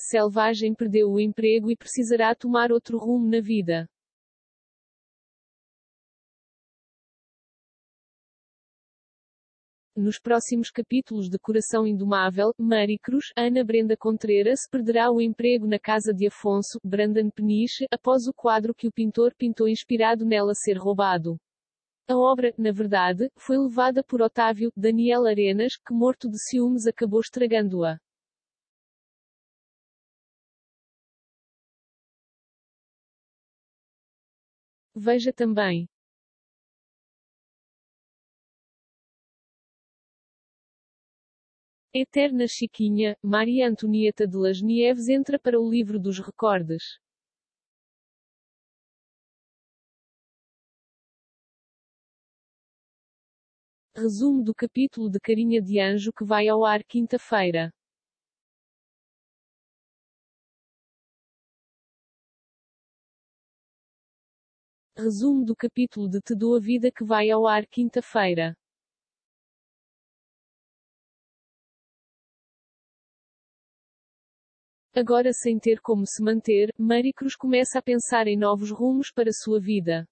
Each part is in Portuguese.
Selvagem perdeu o emprego e precisará tomar outro rumo na vida. Nos próximos capítulos de Coração Indomável, Maricruz, Ana Brenda Contreras perderá o emprego na casa de Afonso, Brandon Peniche, após o quadro que o pintor pintou inspirado nela ser roubado. A obra, na verdade, foi levada por Otávio, Daniel Arenas, que morto de ciúmes acabou estragando-a. Veja também Eterna Chiquinha, Maria Antonieta de las Nieves entra para o livro dos recordes. Resumo do capítulo de Carinha de Anjo que vai ao ar quinta-feira. Resumo do capítulo de Te Dou a Vida que vai ao ar quinta-feira. Agora sem ter como se manter, Maricruz começa a pensar em novos rumos para sua vida.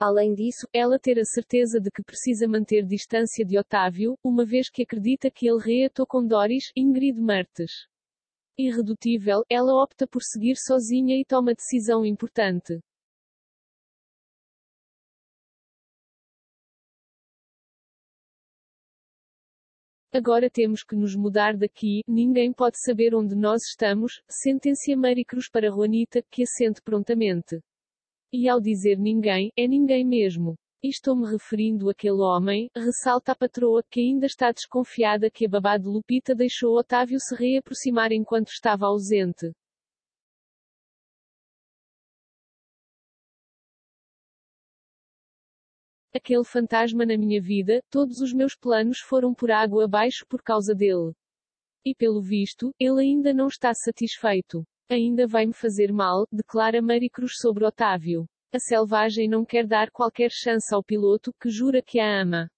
Além disso, ela ter a certeza de que precisa manter distância de Otávio, uma vez que acredita que ele reatou com Doris, Ingrid Mertes. Irredutível, ela opta por seguir sozinha e toma decisão importante. Agora temos que nos mudar daqui, ninguém pode saber onde nós estamos, sentencia Maricruz para Juanita, que assente prontamente. E ao dizer ninguém, é ninguém mesmo. Estou-me referindo àquele homem, ressalta a patroa, que ainda está desconfiada que a babá de Lupita deixou Otávio se reaproximar enquanto estava ausente. Aquele fantasma na minha vida, todos os meus planos foram por água abaixo por causa dele. E pelo visto, ele ainda não está satisfeito. Ainda vai-me fazer mal, declara Maricruz sobre Otávio. A selvagem não quer dar qualquer chance ao piloto, que jura que a ama.